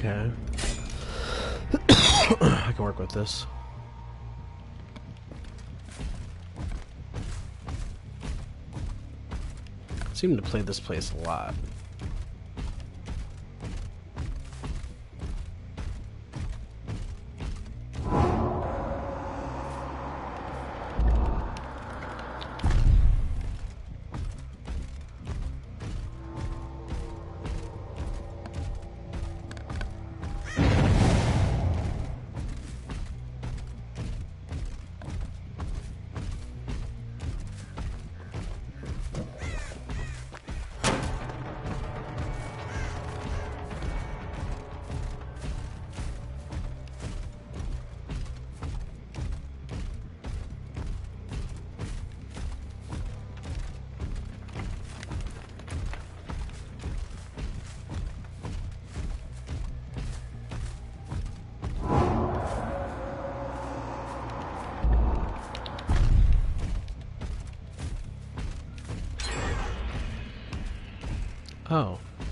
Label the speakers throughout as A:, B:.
A: Okay. I can work with this. seem to play this place a lot. Oh.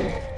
A: Whoa.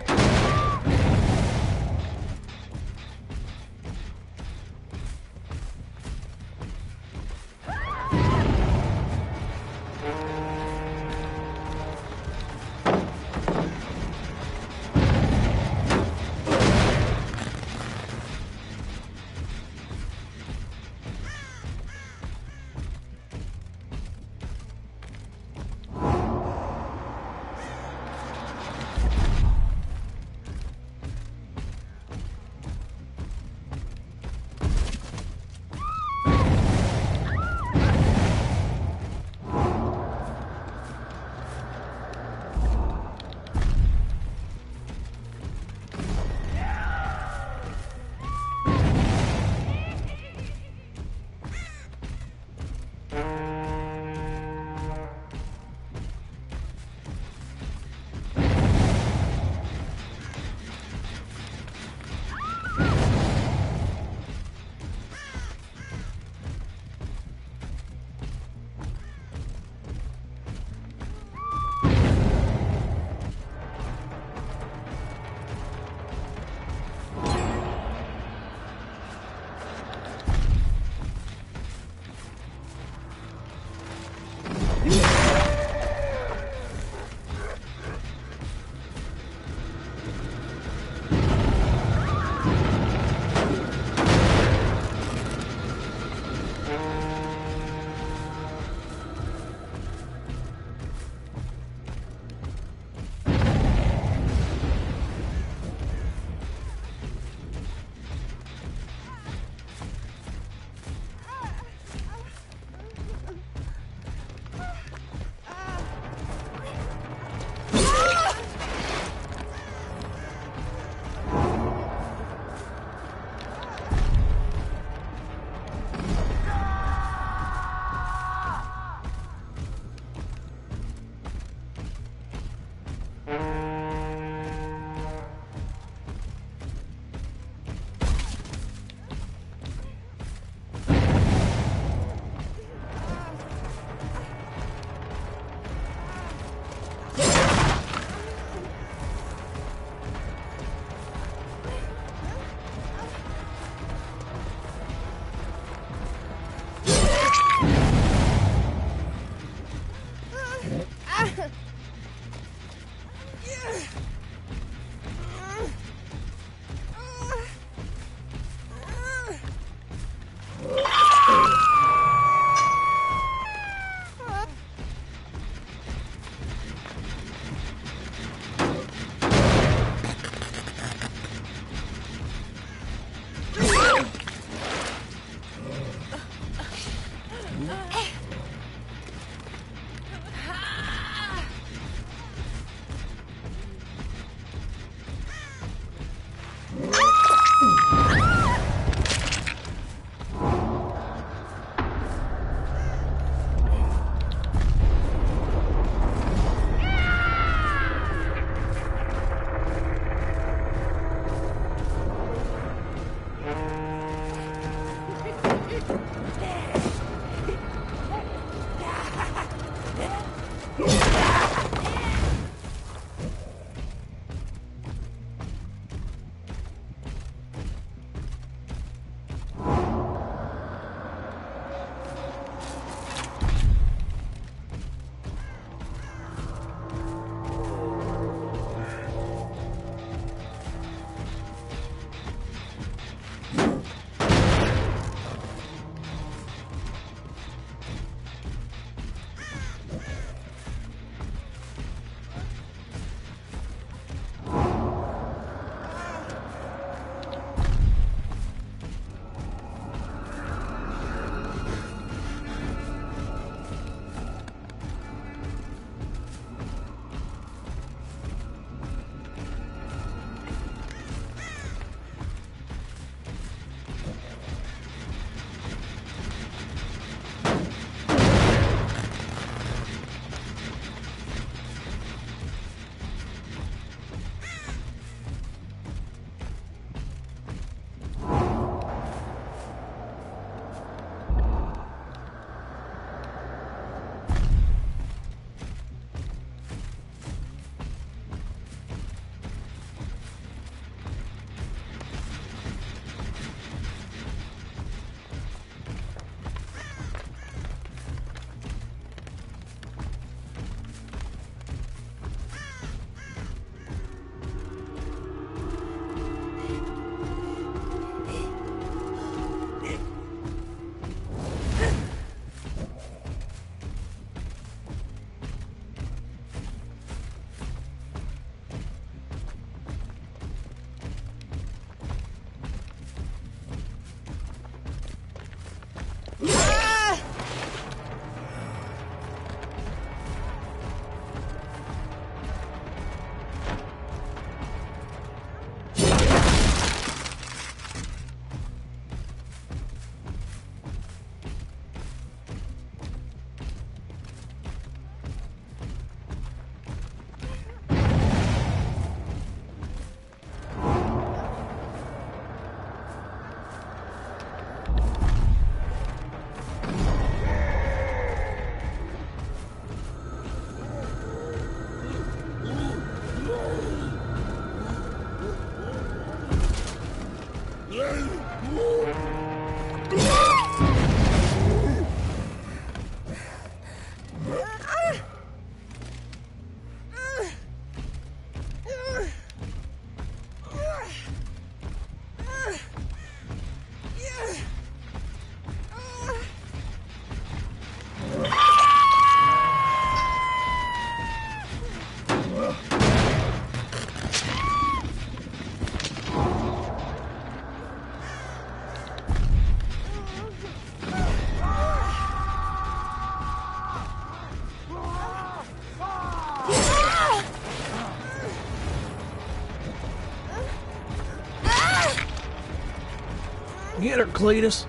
A: Cletus.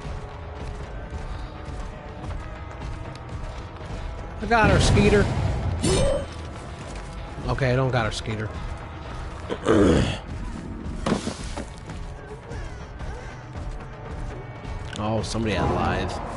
A: I got her, Skeeter. Okay, I don't got her, Skeeter. oh, somebody had live.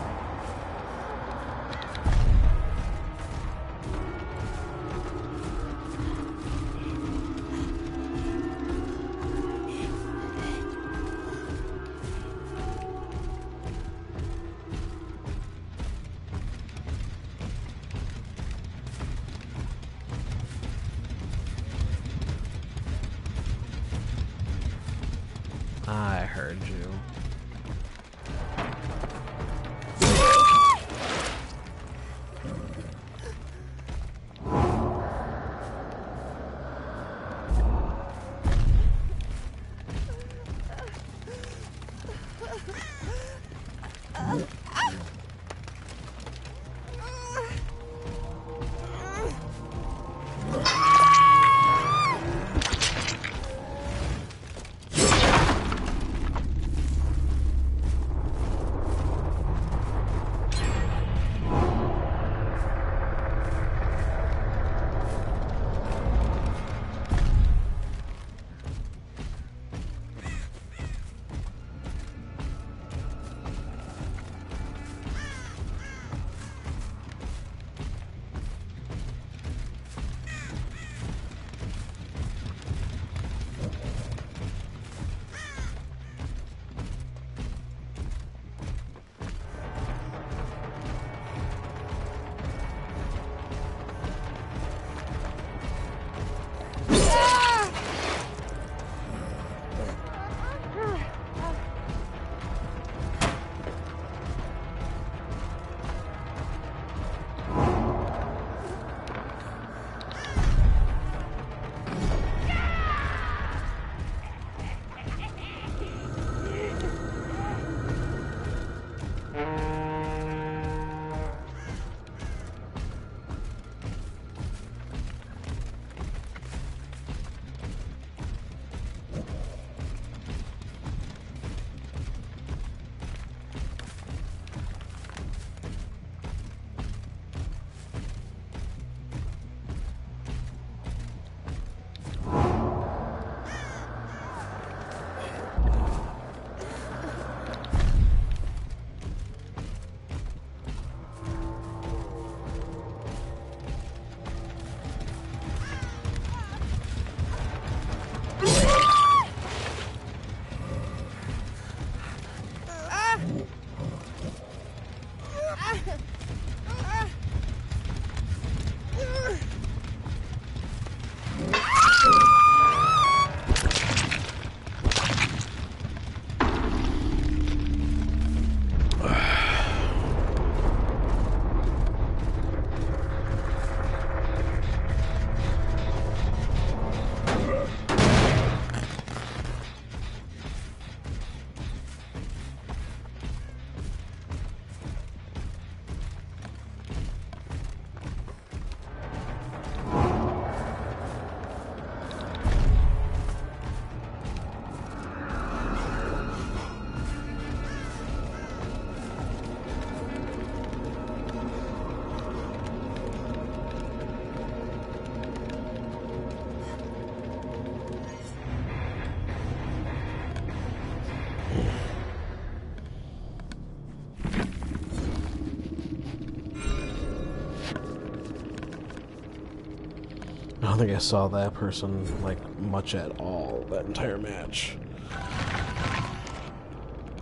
A: Don't think I saw that person like much at all that entire match.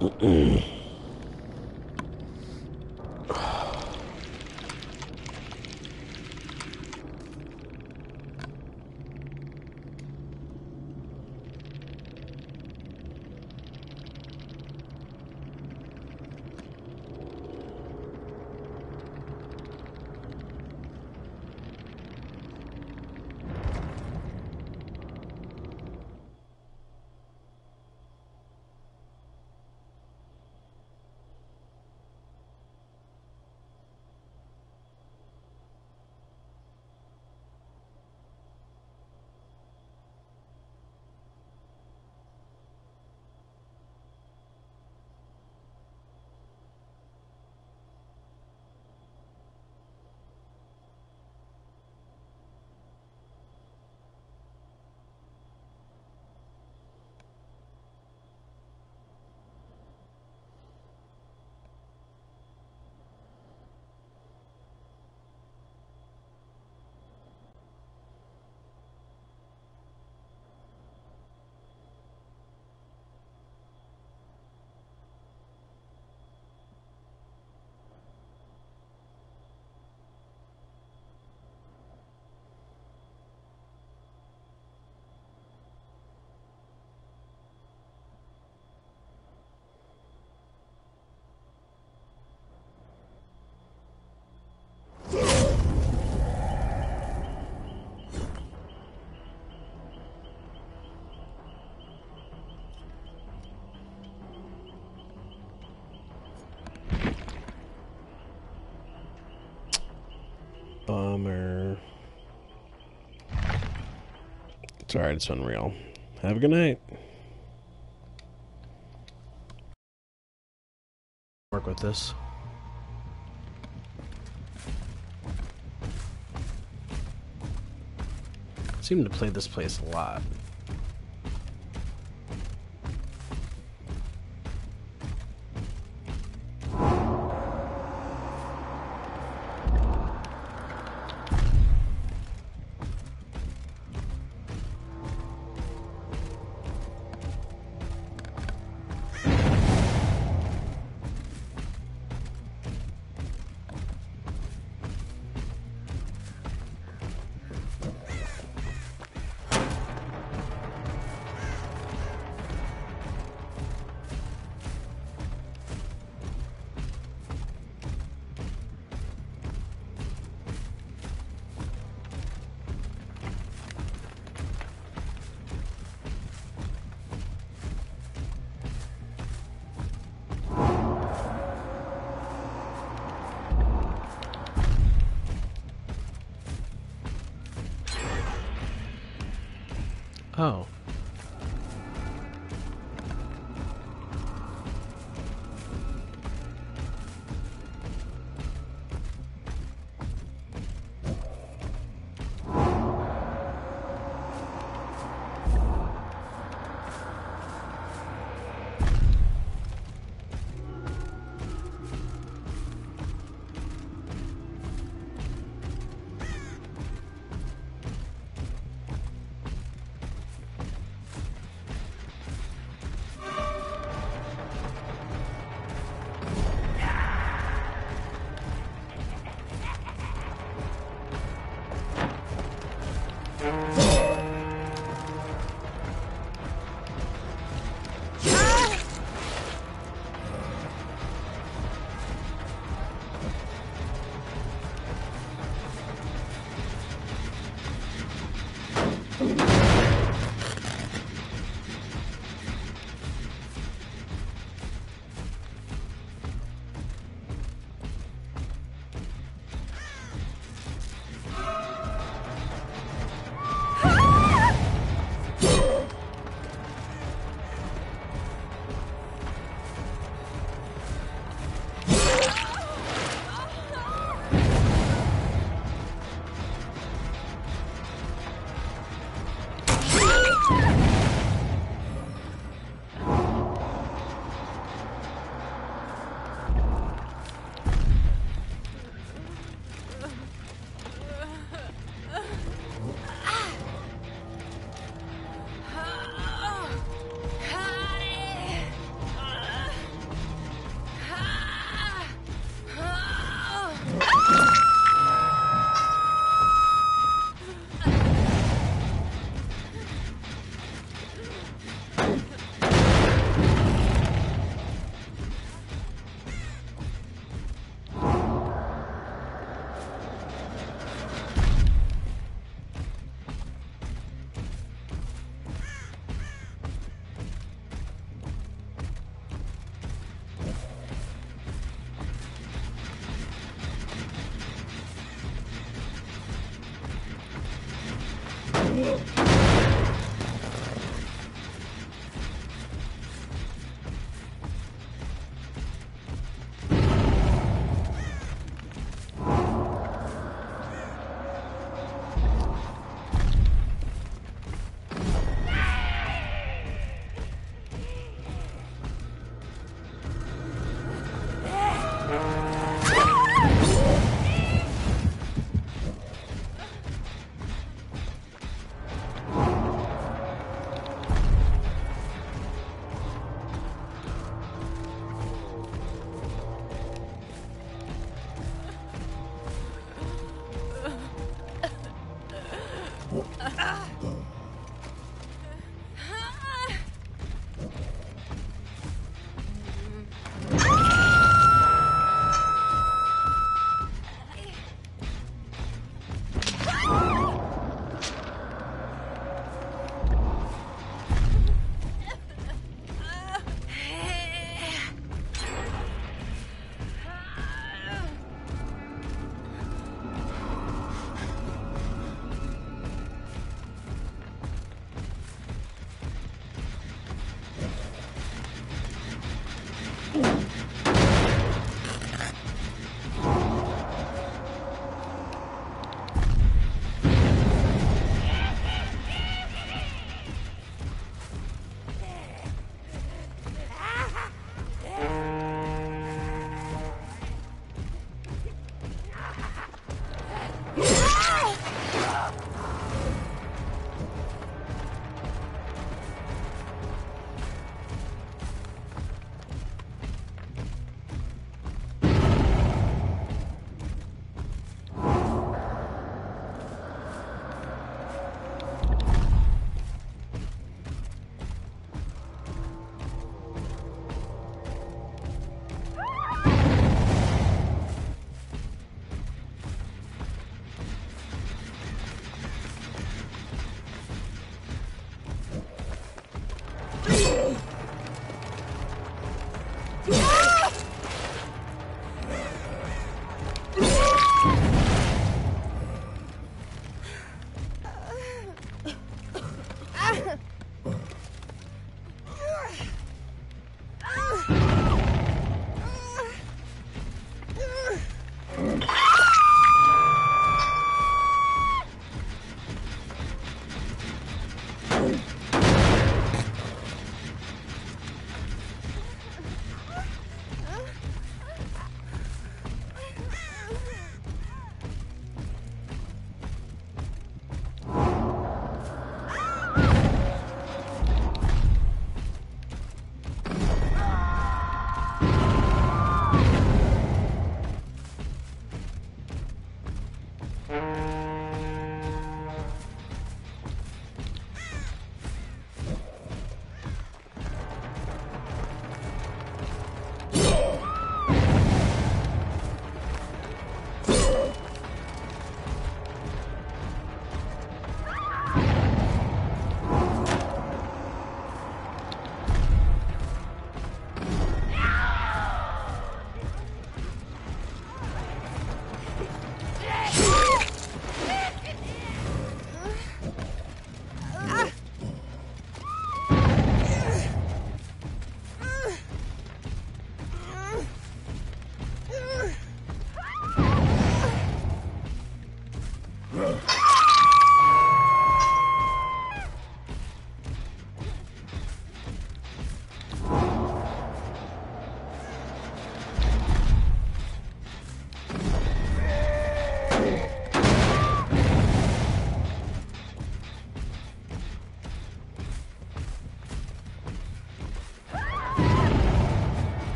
A: It's alright, it's unreal. Have a good night. Work with this. Seem to play this place a lot.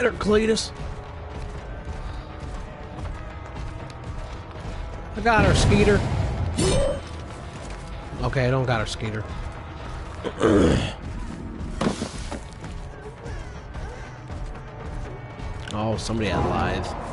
A: Get her, Cletus. I got her, Skeeter. Okay, I don't got her, Skeeter. oh, somebody had live.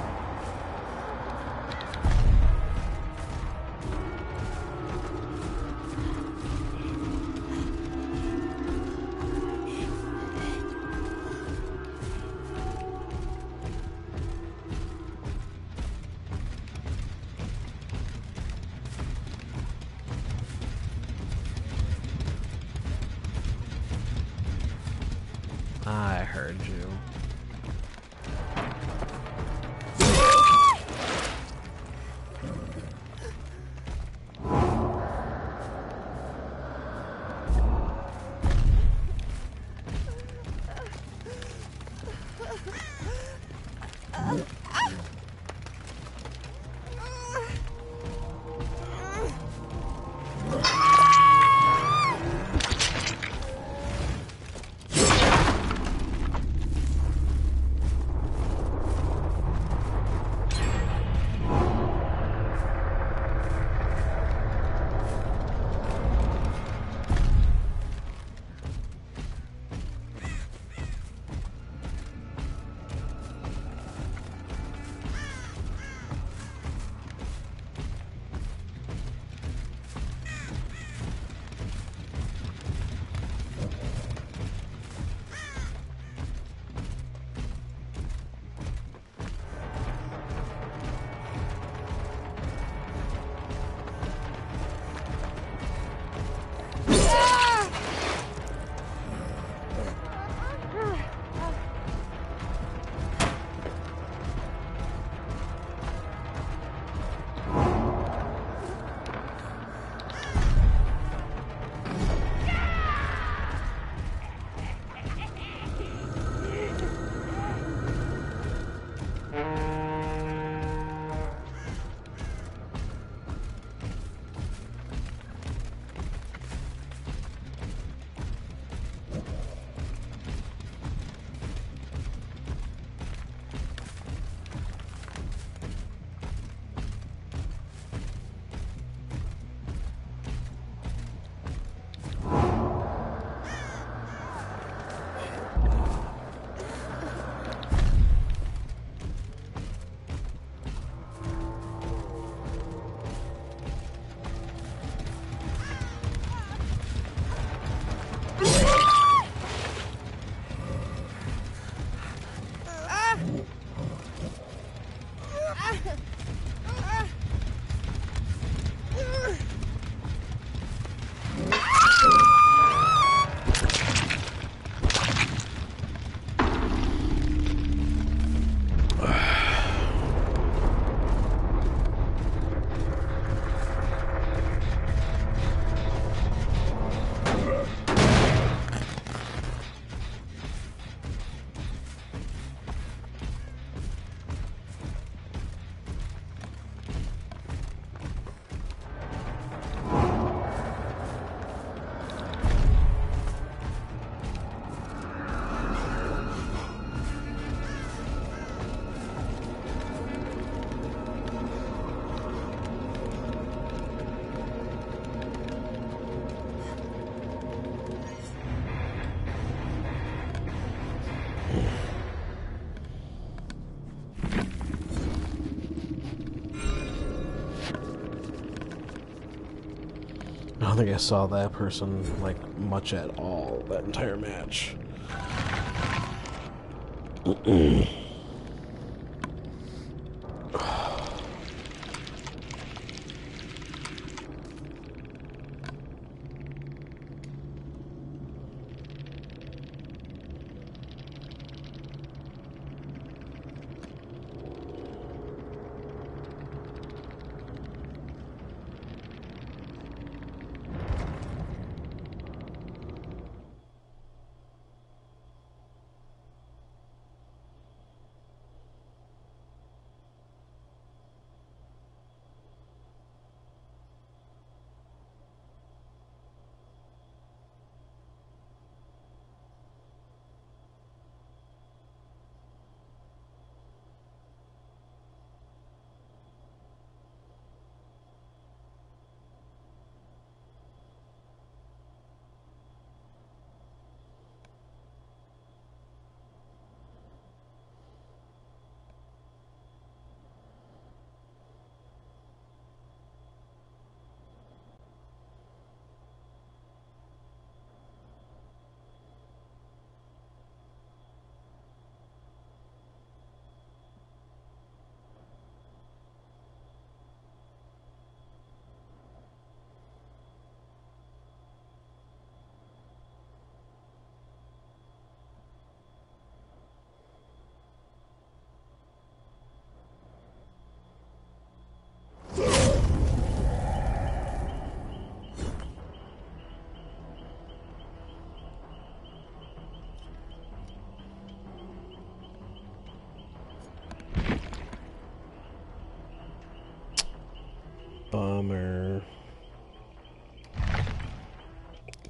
A: Don't think I saw that person like much at all that entire match.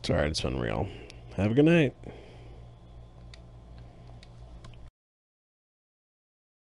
A: Sorry, it's alright, it's been real. Have a good night.